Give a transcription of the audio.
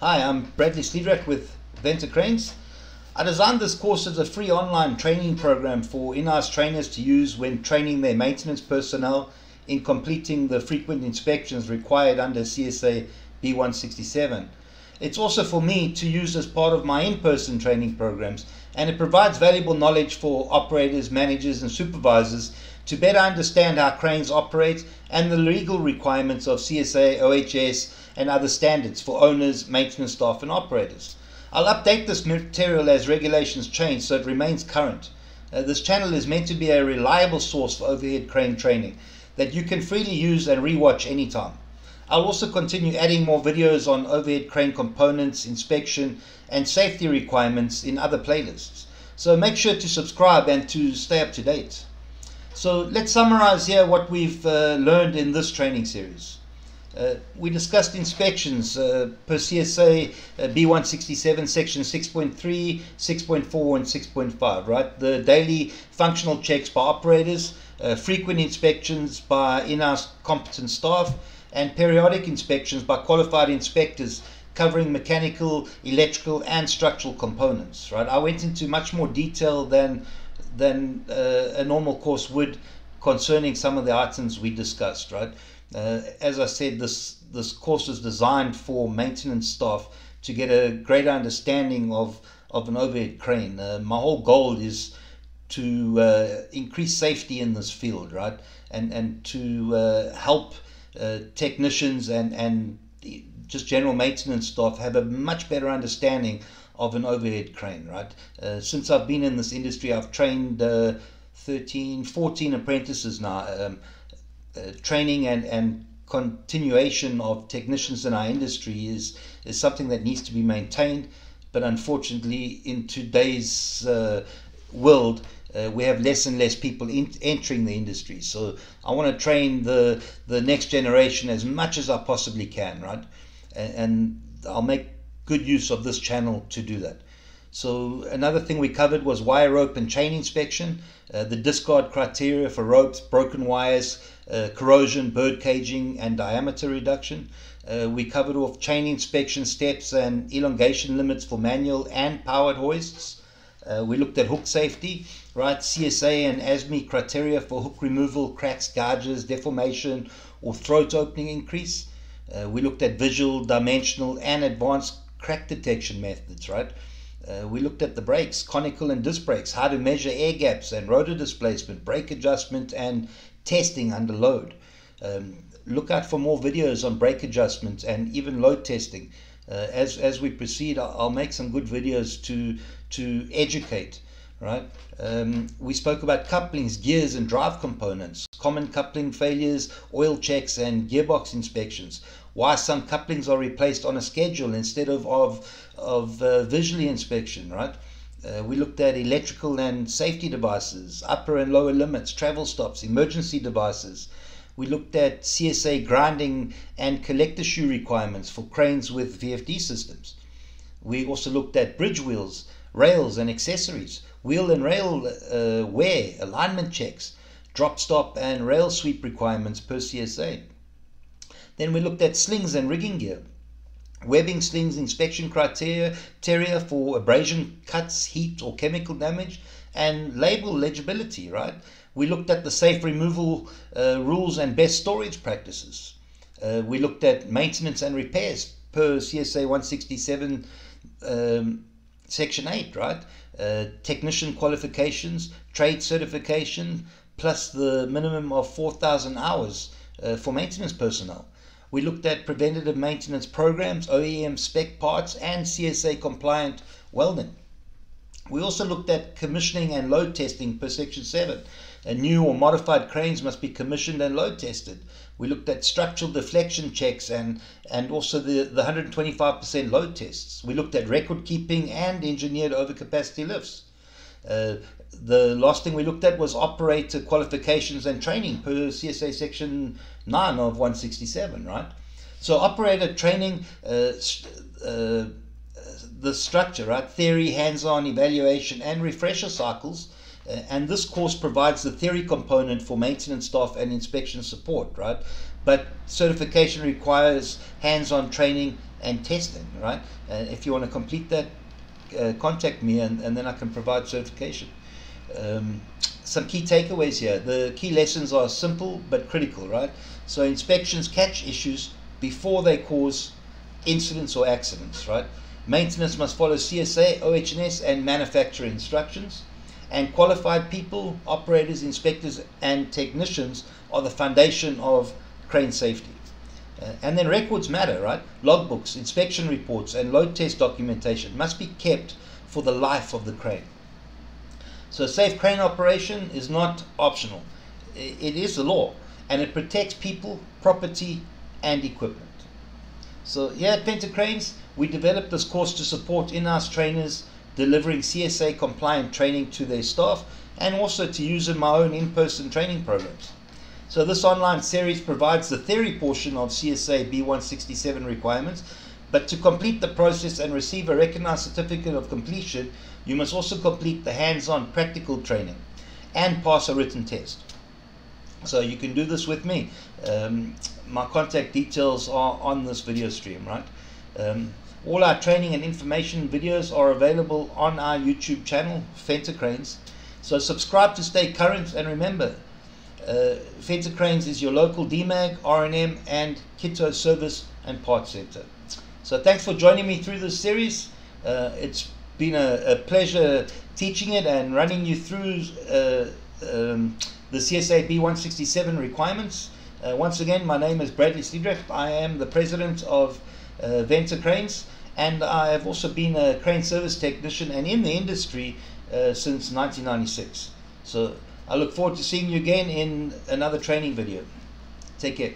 Hi, I'm Bradley Sliedrecht with Venter Cranes. I designed this course as a free online training program for in-house trainers to use when training their maintenance personnel in completing the frequent inspections required under CSA B167. It's also for me to use as part of my in-person training programs and it provides valuable knowledge for operators, managers and supervisors to better understand how cranes operate and the legal requirements of CSA, OHS and other standards for owners, maintenance staff and operators. I'll update this material as regulations change so it remains current. Uh, this channel is meant to be a reliable source for overhead crane training that you can freely use and rewatch anytime. I'll also continue adding more videos on overhead crane components, inspection and safety requirements in other playlists. So make sure to subscribe and to stay up to date. So let's summarize here what we've uh, learned in this training series. Uh, we discussed inspections uh, per CSA uh, B167 section 6.3, 6.4 and 6.5, right? The daily functional checks by operators, uh, frequent inspections by in-house competent staff, and periodic inspections by qualified inspectors covering mechanical, electrical and structural components, right? I went into much more detail than, than uh, a normal course would concerning some of the items we discussed, right? Uh, as I said, this this course is designed for maintenance staff to get a greater understanding of of an overhead crane. Uh, my whole goal is to uh, increase safety in this field, right, and and to uh, help uh, technicians and and just general maintenance staff have a much better understanding of an overhead crane, right? Uh, since I've been in this industry, I've trained 13, 14 apprentices now. Um, uh, training and, and continuation of technicians in our industry is, is something that needs to be maintained. But unfortunately, in today's uh, world, uh, we have less and less people in, entering the industry. So I want to train the the next generation as much as I possibly can, right? And, and I'll make good use of this channel to do that. So another thing we covered was wire rope and chain inspection, uh, the discard criteria for ropes, broken wires, uh, corrosion, bird caging, and diameter reduction. Uh, we covered off chain inspection steps and elongation limits for manual and powered hoists. Uh, we looked at hook safety, right? CSA and ASME criteria for hook removal, cracks, gouges, deformation, or throat opening increase. Uh, we looked at visual, dimensional, and advanced crack detection methods, right? Uh, we looked at the brakes, conical and disc brakes, how to measure air gaps and rotor displacement, brake adjustment, and testing under load. Um, look out for more videos on brake adjustment and even load testing. Uh, as as we proceed, I'll, I'll, make some good videos to to educate. Right? Um, we spoke about couplings, gears, and drive components, common coupling failures, oil checks, and gearbox inspections why some couplings are replaced on a schedule instead of of, of uh, visually inspection, right? Uh, we looked at electrical and safety devices, upper and lower limits, travel stops, emergency devices. We looked at CSA grounding and collector shoe requirements for cranes with VFD systems. We also looked at bridge wheels, rails, and accessories, wheel and rail uh, wear, alignment checks, drop stop, and rail sweep requirements per CSA. Then we looked at slings and rigging gear. Webbing slings inspection criteria for abrasion cuts, heat, or chemical damage, and label legibility, right? We looked at the safe removal uh, rules and best storage practices. Uh, we looked at maintenance and repairs per CSA 167 um, section 8, right? Uh, technician qualifications, trade certification, plus the minimum of 4,000 hours uh, for maintenance personnel. We looked at preventative maintenance programs, OEM spec parts, and CSA compliant welding. We also looked at commissioning and load testing per Section 7. A new or modified cranes must be commissioned and load tested. We looked at structural deflection checks and, and also the, the 125% load tests. We looked at record keeping and engineered overcapacity lifts. Uh, the last thing we looked at was operator qualifications and training per CSA section 9 of 167, right? So operator training, uh, uh, the structure, right? Theory, hands-on, evaluation, and refresher cycles. Uh, and this course provides the theory component for maintenance staff and inspection support, right? But certification requires hands-on training and testing, right? And if you want to complete that, uh, contact me and, and then I can provide certification. Um, some key takeaways here. The key lessons are simple but critical, right? So inspections catch issues before they cause incidents or accidents, right? Maintenance must follow CSA, OHS, and manufacturer instructions. And qualified people, operators, inspectors, and technicians are the foundation of crane safety. Uh, and then records matter, right? Logbooks, inspection reports, and load test documentation must be kept for the life of the crane. So, safe crane operation is not optional, it is the law, and it protects people, property, and equipment. So, here at Venter Cranes, we developed this course to support in house trainers delivering CSA compliant training to their staff and also to use in my own in person training programs. So this online series provides the theory portion of CSA B167 requirements, but to complete the process and receive a recognized certificate of completion, you must also complete the hands-on practical training and pass a written test. So you can do this with me. Um, my contact details are on this video stream, right? Um, all our training and information videos are available on our YouTube channel, Venter Cranes. So subscribe to stay current and remember, uh, Cranes is your local DEMAG, R&M, and Kito service and parts center. So thanks for joining me through this series. Uh, it's been a, a, pleasure teaching it and running you through uh, um, the CSA B167 requirements. Uh, once again, my name is Bradley Sliedrecht. I am the president of uh, Venter Cranes, and I have also been a crane service technician and in the industry uh, since 1996. So I look forward to seeing you again in another training video. Take care.